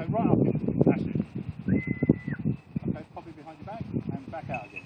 That's okay, right up into the it. Okay, pop it behind your back and back out again.